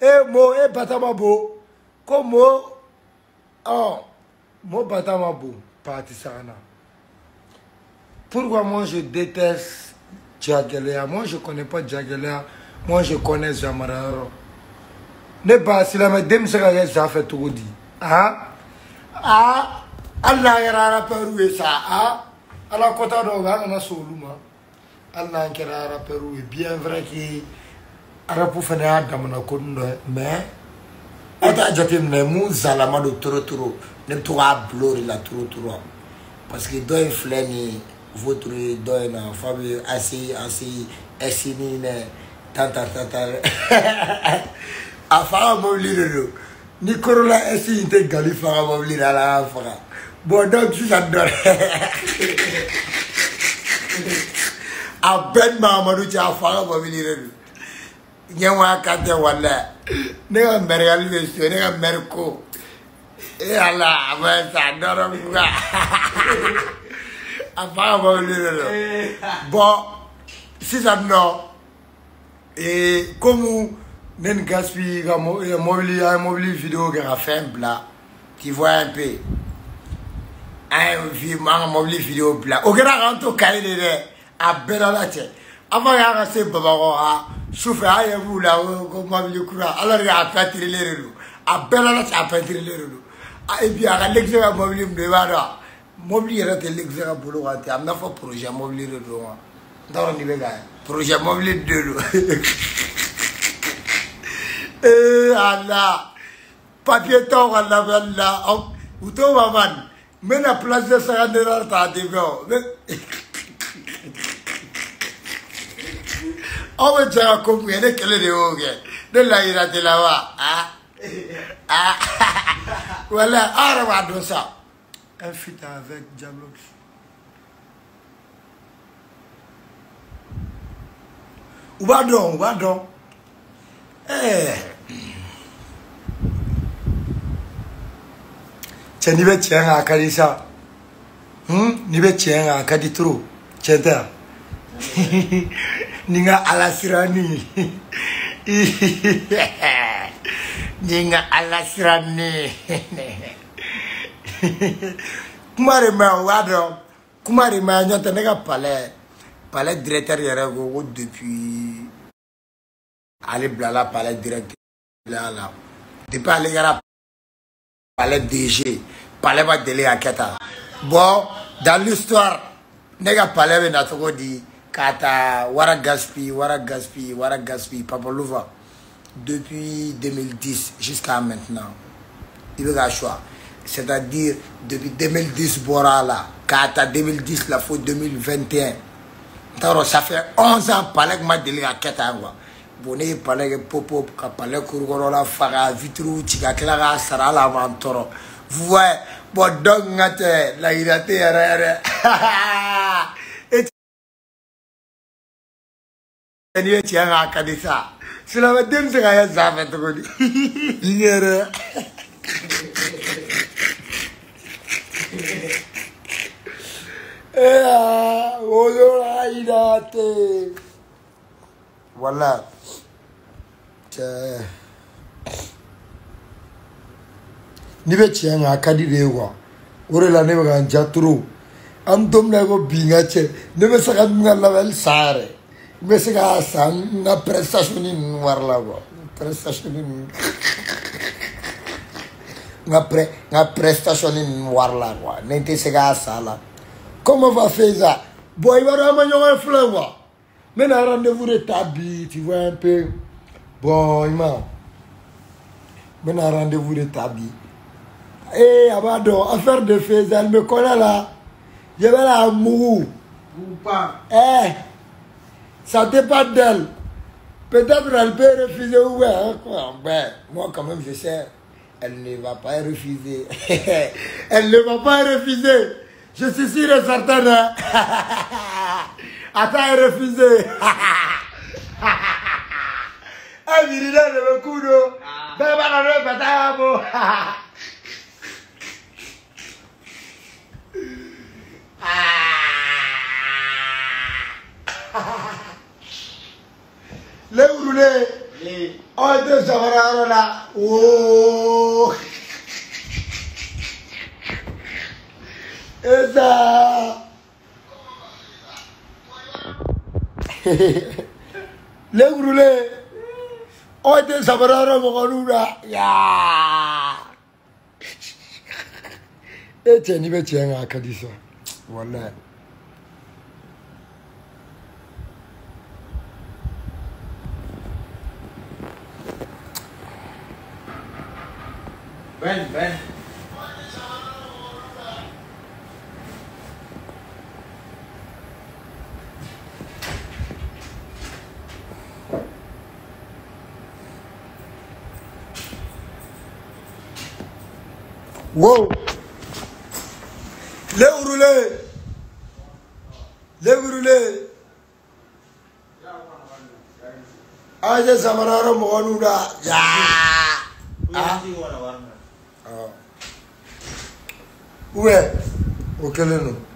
e mo e bata ma bo ko mo ɔ oh, mo bata ma bo paati sagana pourquoi moi je déteste jagɛlɛya moi je connais pas jagɛlɛya moi je connais zamarayɔrɔ ne ba silamɛ den bɛ se ka kɛ za fɛ cogo di han a hali n'a kɛra arapɛriw ye sa a ala kɔta dɔw bɛ an kana sɔn olu ma hali n'an kɛra arapɛriw ye bien vrai que arabu fana y'a damana ko dɔ ye mais aw t'a jateminɛ mun zalama don torotoro ne bɛ to k'a bila o de la torotoro parce que dɔ in filɛ nin ye vôtre ye dɔ in na f'a bɛ ACI ACI ɛsini nɛ tan tan tan tan a faga mobili de don ni korola ɛsi in tɛ gali faga mobili la ala y'a faga bɔn dɔw sisan dɔ a bɛɛ ni mahamadu cɛ a faga mobili de don. Nyen wè akate wè lè. Nè yon mberi alwè sè, nè yon mberi kò. E alè, amè sa, anò ròm yon. Apar an mòbili yon. Bon, si sa nan, e komou, nen gaspi, an mòbili video gen a fèm plà, ki vò yon pe. An mòbili video plà. O gen a rantou kè yon, an mòbili video plà. Apar an mòbili video plà, sufɛ an ah, yɛrɛ b'u la ko mɔbili kura ala de y'a pɛntirilen de don a bɛɛ la cɛ a pɛntirilen de don et puis a ka lɛgisɛ ka mɔbili min don i b'a dɔn a mɔbili yɛrɛ tɛ lɛgisɛ ka bolo kan ten a bɛna fɔ projet mɔbili de don wa n t'a dɔn nin bɛ ka ye projet mɔbili de don ee ala papier t'aw ka labɛnni la u t'o ma ban n bɛna place de cinquante heures ta a tɛ fɛn o. aw bɛ caya ko mun kɛ ne kɛlɛ de y'o kɛ ne laɲina tɛ la wa wala aw yɛrɛ b'a dɔn sa un fit avec diablo u b'a dɔn u b'a dɔn ɛɛ eh. cɛ n'i bɛ tiɲɛ kan a ka di sa hmm? n'i bɛ tiɲɛ kan a ka di toro tiɲɛ tɛ wa. ni nga ala sirani ni nga ala sirani kuma de ma o b'a dɔn kuma de ma ɲɔntɛ ne ka palais palais directeur yɛrɛ ko ko depuis ale bilala palais directeur la depuis ale kɛra palais DG palais ma deli ka kɛ tan bon dans l'histoire ne ka palais bɛ na cogo di. Wara Gaspi, Waragaspi, Waragaspi, Papa Louva depuis 2010 jusqu'à maintenant, il veut choix. C'est-à-dire, depuis 2010, Borala, Kata 2010, la faute 2021. Ça fait 11 ans, Palek m'a délégué à Katangwa. Palek Popop, Palek Fara, Vitru, Sarala, Vantoro. Vous voyez, bon, donc, la irate, ɛni yɛ tiɲɛ k'a ka di sa silamɛ den bɛ se ka yɛ san fɛ cogo di n yɛrɛ. Ea, voglio aiutare. Voilà. Cioè... Nibe tiɲɛ nka a ka la ne bɛ ka n ja turu an ne bɛ se ka min mais c'est grâce à san prestation la prestation de n la prestation de wari la ne comment va faire ça bon i b'a dɔn un ma rendez-vous de ta tu vois un peu bon il ma n un rendez-vous de ta bi ee eh, affaire de Feza elle me connaît là je vais la mugu. Ou pas. Eh ça dépend d'elle. Peut-être elle peut refuser ou ben, moi quand même je sais, elle ne va pas refuser. elle ne va pas refuser. Je suis sûr et certain. Attends, elle refusait. Ah, Virina, le coup, non? Ben, ben, ben, ben, le aw tɛ samara yɔrɔ la wooo esa legurule aw tɛ samara yɔrɔ mɔgɔninw la yaa e cɛ n'i bɛ cɛ kan a ka di sa walayi. Ven, ven. Wow. Le roulé. Le roulé. Aja samararo mohonu da. Ya. Ah. o que ele não